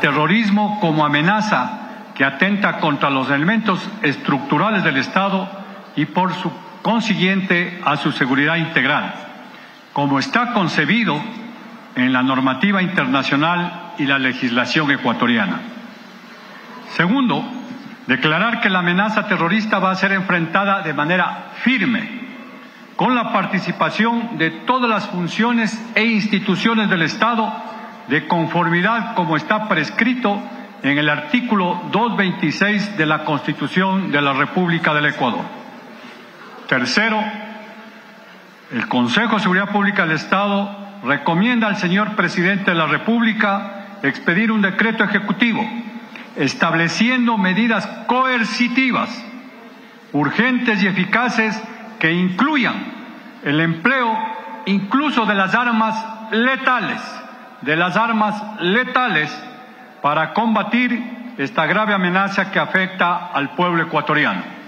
terrorismo como amenaza que atenta contra los elementos estructurales del Estado y por su consiguiente a su seguridad integral, como está concebido en la normativa internacional y la legislación ecuatoriana. Segundo, declarar que la amenaza terrorista va a ser enfrentada de manera firme, con la participación de todas las funciones e instituciones del Estado, de conformidad como está prescrito en el artículo 226 de la Constitución de la República del Ecuador. Tercero, el Consejo de Seguridad Pública del Estado recomienda al señor presidente de la República expedir un decreto ejecutivo estableciendo medidas coercitivas, urgentes y eficaces que incluyan el empleo incluso de las armas letales, de las armas letales para combatir esta grave amenaza que afecta al pueblo ecuatoriano.